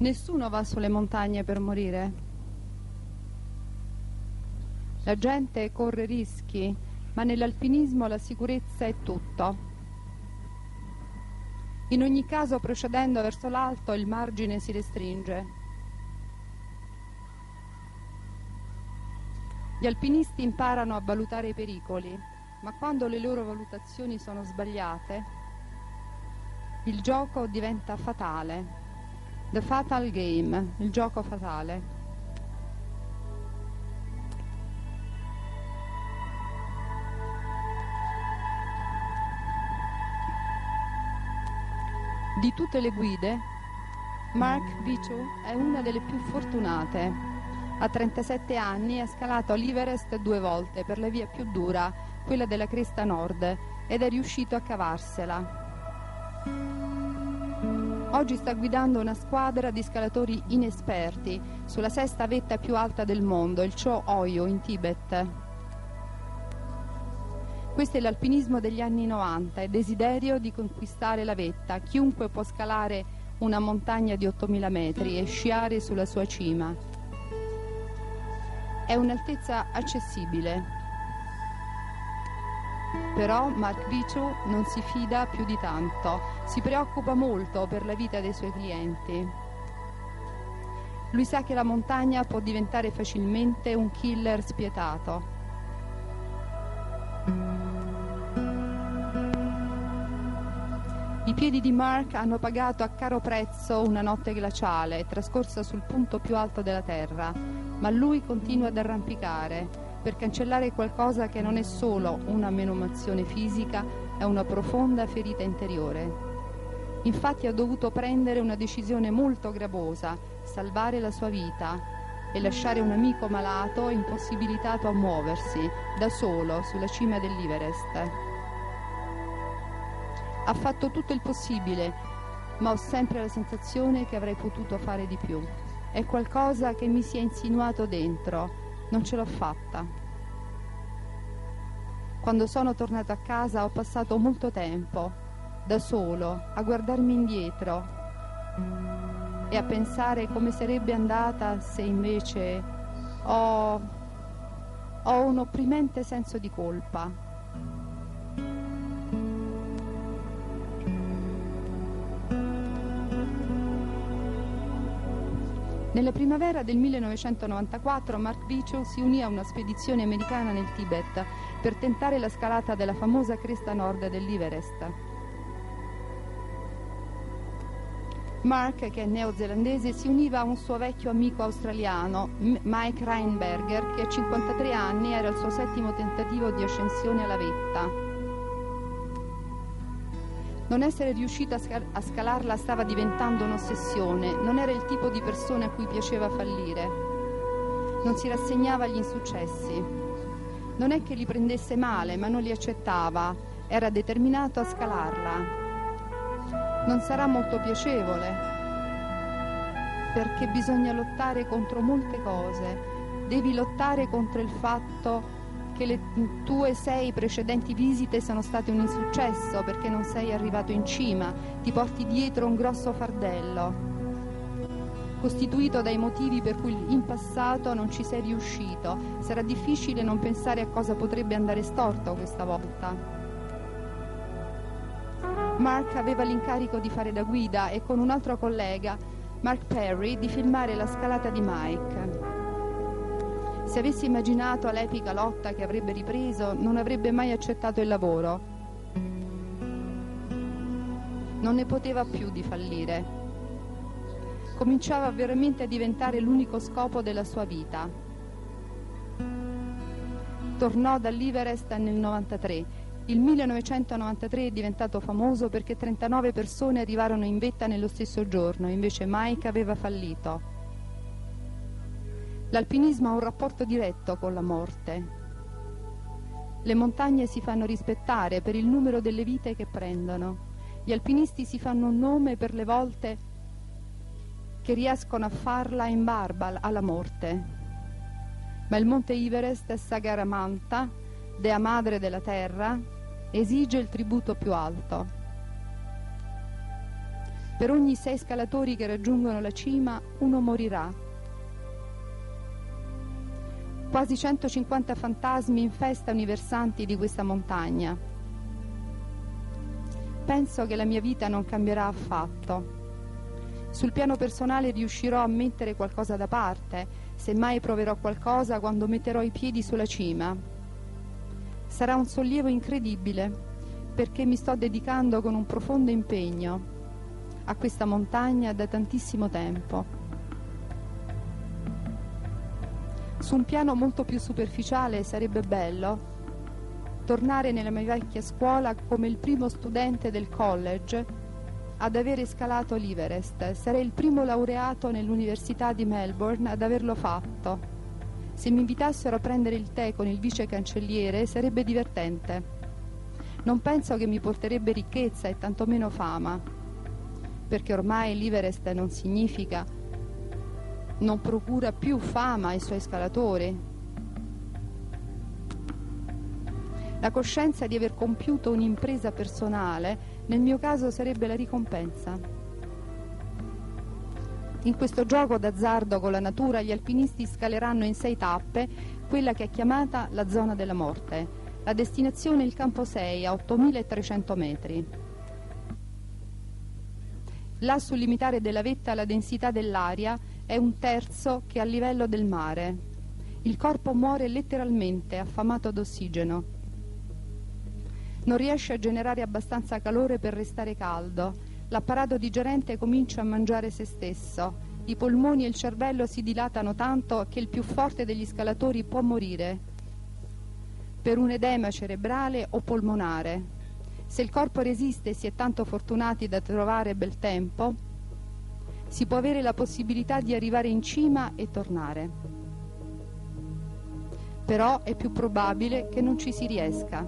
Nessuno va sulle montagne per morire. La gente corre rischi, ma nell'alpinismo la sicurezza è tutto. In ogni caso, procedendo verso l'alto, il margine si restringe. Gli alpinisti imparano a valutare i pericoli, ma quando le loro valutazioni sono sbagliate, il gioco diventa fatale. The Fatal Game, il gioco fatale. Di tutte le guide, Mark Bichu è una delle più fortunate. A 37 anni ha scalato l'Everest due volte per la via più dura, quella della cresta nord, ed è riuscito a cavarsela. Oggi sta guidando una squadra di scalatori inesperti sulla sesta vetta più alta del mondo, il Cho Oyo in Tibet. Questo è l'alpinismo degli anni 90, è desiderio di conquistare la vetta. Chiunque può scalare una montagna di 8000 metri e sciare sulla sua cima. È un'altezza accessibile, però Mark Bichu non si fida più di tanto, si preoccupa molto per la vita dei suoi clienti. Lui sa che la montagna può diventare facilmente un killer spietato. I piedi di Mark hanno pagato a caro prezzo una notte glaciale, trascorsa sul punto più alto della Terra, ma lui continua ad arrampicare per cancellare qualcosa che non è solo una menomazione fisica, è una profonda ferita interiore. Infatti ha dovuto prendere una decisione molto gravosa, salvare la sua vita e lasciare un amico malato impossibilitato a muoversi da solo sulla cima dell'Everest. Ha fatto tutto il possibile, ma ho sempre la sensazione che avrei potuto fare di più. È qualcosa che mi si è insinuato dentro, non ce l'ho fatta. Quando sono tornato a casa ho passato molto tempo, da solo, a guardarmi indietro e a pensare come sarebbe andata se invece ho, ho un opprimente senso di colpa Nella primavera del 1994 Mark Bichel si unì a una spedizione americana nel Tibet per tentare la scalata della famosa cresta nord dell'Everest. Mark, che è neozelandese, si univa a un suo vecchio amico australiano, Mike Reinberger, che a 53 anni era il suo settimo tentativo di ascensione alla vetta. Non essere riuscito a, a scalarla stava diventando un'ossessione, non era il tipo di persona a cui piaceva fallire. Non si rassegnava agli insuccessi. Non è che li prendesse male, ma non li accettava, era determinato a scalarla. Non sarà molto piacevole, perché bisogna lottare contro molte cose. Devi lottare contro il fatto che le tue sei precedenti visite sono state un insuccesso perché non sei arrivato in cima, ti porti dietro un grosso fardello, costituito dai motivi per cui in passato non ci sei riuscito. Sarà difficile non pensare a cosa potrebbe andare storto questa volta. Mark aveva l'incarico di fare da guida e con un altro collega, Mark Perry, di filmare la scalata di Mike. Se avesse immaginato l'epica lotta che avrebbe ripreso, non avrebbe mai accettato il lavoro. Non ne poteva più di fallire. Cominciava veramente a diventare l'unico scopo della sua vita. Tornò dall'Everest nel 93. Il 1993 è diventato famoso perché 39 persone arrivarono in vetta nello stesso giorno, invece Mike aveva fallito. L'alpinismo ha un rapporto diretto con la morte. Le montagne si fanno rispettare per il numero delle vite che prendono. Gli alpinisti si fanno un nome per le volte che riescono a farla in barba alla morte. Ma il monte Everest, Sagaramanta, dea madre della terra, esige il tributo più alto. Per ogni sei scalatori che raggiungono la cima, uno morirà. Quasi 150 fantasmi infestano i versanti di questa montagna. Penso che la mia vita non cambierà affatto. Sul piano personale riuscirò a mettere qualcosa da parte, se mai proverò qualcosa quando metterò i piedi sulla cima. Sarà un sollievo incredibile, perché mi sto dedicando con un profondo impegno a questa montagna da tantissimo tempo. Su un piano molto più superficiale sarebbe bello tornare nella mia vecchia scuola come il primo studente del college ad avere scalato l'Everest. Sarei il primo laureato nell'Università di Melbourne ad averlo fatto. Se mi invitassero a prendere il tè con il vice cancelliere sarebbe divertente. Non penso che mi porterebbe ricchezza e tantomeno fama, perché ormai l'Everest non significa, non procura più fama ai suoi scalatori, La coscienza di aver compiuto un'impresa personale, nel mio caso sarebbe la ricompensa. In questo gioco d'azzardo con la natura gli alpinisti scaleranno in sei tappe quella che è chiamata la zona della morte. La destinazione è il campo 6 a 8300 metri. Là sul limitare della vetta la densità dell'aria è un terzo che a livello del mare. Il corpo muore letteralmente affamato d'ossigeno non riesce a generare abbastanza calore per restare caldo. L'apparato digerente comincia a mangiare se stesso. I polmoni e il cervello si dilatano tanto che il più forte degli scalatori può morire per un edema cerebrale o polmonare. Se il corpo resiste e si è tanto fortunati da trovare bel tempo, si può avere la possibilità di arrivare in cima e tornare. Però è più probabile che non ci si riesca.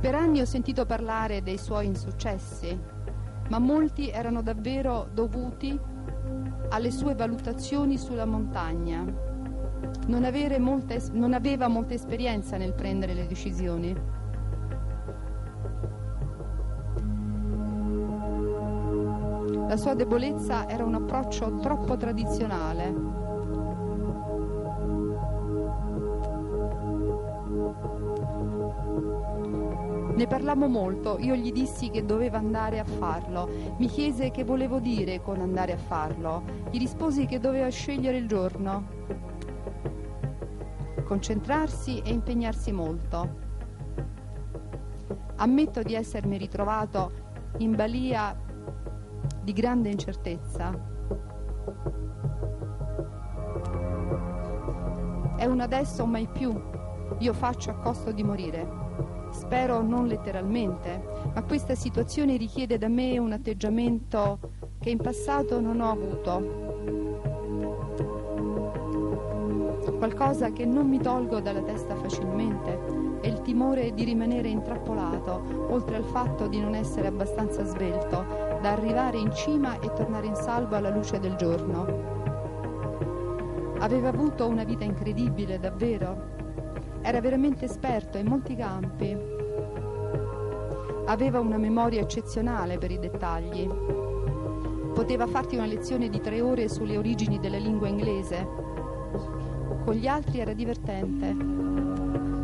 Per anni ho sentito parlare dei suoi insuccessi, ma molti erano davvero dovuti alle sue valutazioni sulla montagna. Non, non aveva molta esperienza nel prendere le decisioni. La sua debolezza era un approccio troppo tradizionale, Ne parlammo molto, io gli dissi che doveva andare a farlo, mi chiese che volevo dire con andare a farlo, gli risposi che doveva scegliere il giorno, concentrarsi e impegnarsi molto. Ammetto di essermi ritrovato in balia di grande incertezza. È un adesso o mai più, io faccio a costo di morire. Spero non letteralmente, ma questa situazione richiede da me un atteggiamento che in passato non ho avuto. Qualcosa che non mi tolgo dalla testa facilmente è il timore di rimanere intrappolato, oltre al fatto di non essere abbastanza svelto da arrivare in cima e tornare in salvo alla luce del giorno. Aveva avuto una vita incredibile, davvero, era veramente esperto in molti campi. Aveva una memoria eccezionale per i dettagli. Poteva farti una lezione di tre ore sulle origini della lingua inglese. Con gli altri era divertente.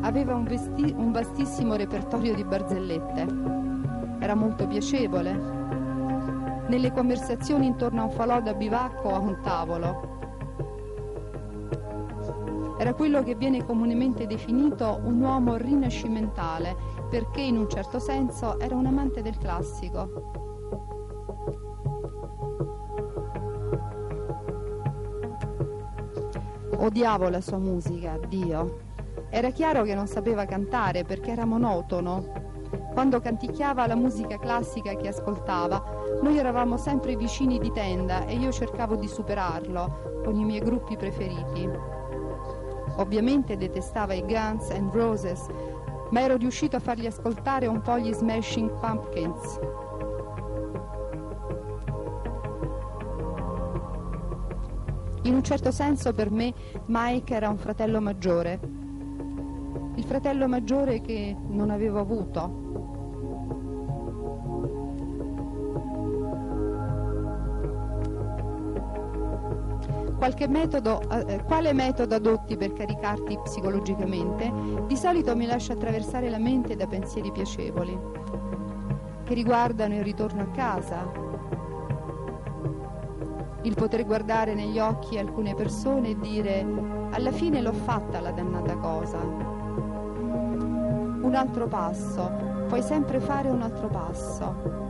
Aveva un, un vastissimo repertorio di barzellette. Era molto piacevole. Nelle conversazioni intorno a un falò da bivacco o a un tavolo era quello che viene comunemente definito un uomo rinascimentale, perché in un certo senso era un amante del classico. Odiavo la sua musica, Dio. Era chiaro che non sapeva cantare perché era monotono. Quando canticchiava la musica classica che ascoltava, noi eravamo sempre vicini di tenda e io cercavo di superarlo con i miei gruppi preferiti. Ovviamente detestava i Guns and Roses, ma ero riuscito a fargli ascoltare un po' gli Smashing Pumpkins. In un certo senso per me Mike era un fratello maggiore. il fratello maggiore che non avevo avuto. Metodo, eh, quale metodo adotti per caricarti psicologicamente? Di solito mi lascio attraversare la mente da pensieri piacevoli, che riguardano il ritorno a casa, il poter guardare negli occhi alcune persone e dire alla fine l'ho fatta la dannata cosa. Un altro passo, puoi sempre fare un altro passo.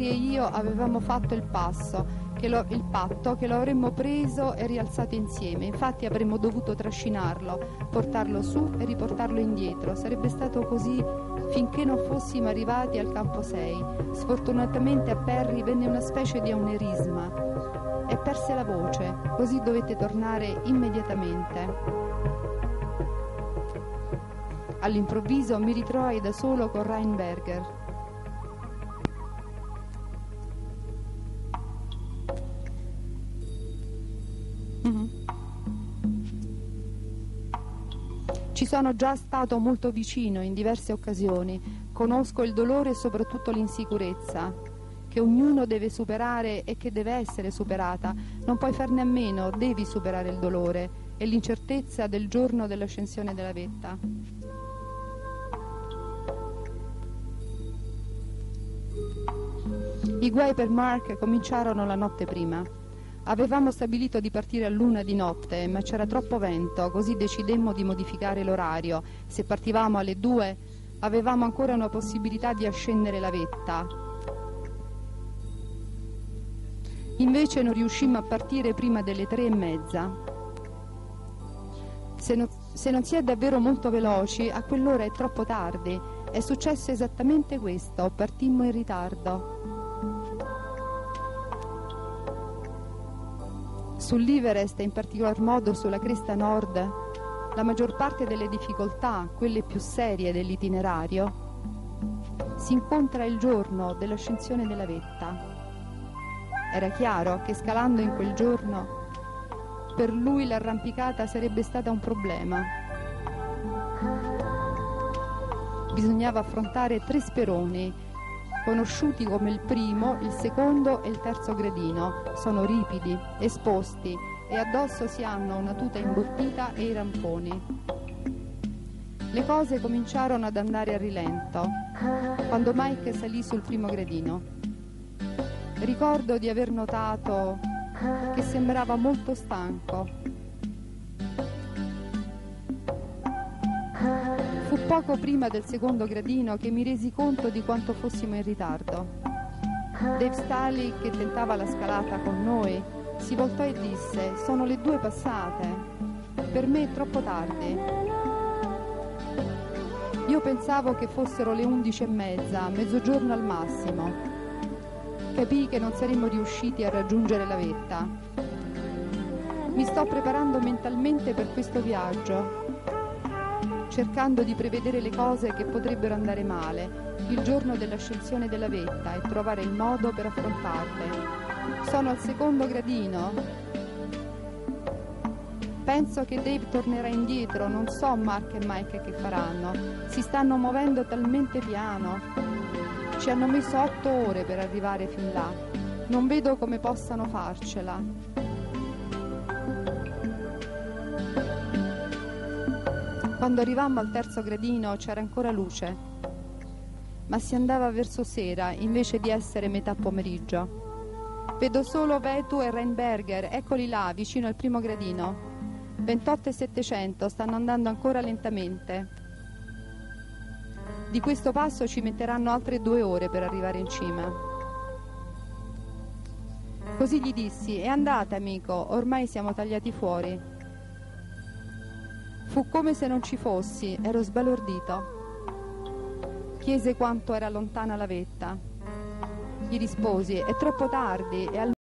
Perry e io avevamo fatto il passo, lo, il patto che lo avremmo preso e rialzato insieme. Infatti avremmo dovuto trascinarlo, portarlo su e riportarlo indietro. Sarebbe stato così finché non fossimo arrivati al campo 6. Sfortunatamente a Perry venne una specie di aneurisma e perse la voce, così dovette tornare immediatamente. All'improvviso mi ritrovai da solo con Reinberger. Sono già stato molto vicino in diverse occasioni, conosco il dolore e soprattutto l'insicurezza che ognuno deve superare e che deve essere superata. Non puoi farne a meno, devi superare il dolore e l'incertezza del giorno dell'ascensione della vetta. I guai per Mark cominciarono la notte prima. Avevamo stabilito di partire a luna di notte, ma c'era troppo vento, così decidemmo di modificare l'orario. Se partivamo alle due, avevamo ancora una possibilità di ascendere la vetta. Invece non riuscimmo a partire prima delle tre e mezza. Se non, se non si è davvero molto veloci, a quell'ora è troppo tardi. È successo esattamente questo, partimmo in ritardo. Sull'Iverest e in particolar modo sulla cresta nord, la maggior parte delle difficoltà, quelle più serie dell'itinerario, si incontra il giorno dell'ascensione della vetta. Era chiaro che scalando in quel giorno per lui l'arrampicata sarebbe stata un problema. Bisognava affrontare tre speroni conosciuti come il primo, il secondo e il terzo gradino. Sono ripidi, esposti e addosso si hanno una tuta imbottita e i ramponi. Le cose cominciarono ad andare a rilento quando Mike salì sul primo gradino. Ricordo di aver notato che sembrava molto stanco poco prima del secondo gradino che mi resi conto di quanto fossimo in ritardo. Dave Staley, che tentava la scalata con noi, si voltò e disse: Sono le due passate. Per me è troppo tardi. Io pensavo che fossero le undici e mezza, mezzogiorno al massimo. Capii che non saremmo riusciti a raggiungere la vetta. Mi sto preparando mentalmente per questo viaggio cercando di prevedere le cose che potrebbero andare male il giorno dell'ascensione della vetta e trovare il modo per affrontarle. Sono al secondo gradino. Penso che Dave tornerà indietro, non so Mark e Mike che faranno. Si stanno muovendo talmente piano. Ci hanno messo otto ore per arrivare fin là. Non vedo come possano farcela. Quando arrivammo al terzo gradino c'era ancora luce, ma si andava verso sera invece di essere metà pomeriggio. Vedo solo Vetu e Reinberger, eccoli là, vicino al primo gradino. 28 e 700 stanno andando ancora lentamente. Di questo passo ci metteranno altre due ore per arrivare in cima. Così gli dissi, e andate amico, ormai siamo tagliati fuori. Fu come se non ci fossi, ero sbalordito. Chiese quanto era lontana la vetta. Gli risposi, è troppo tardi e al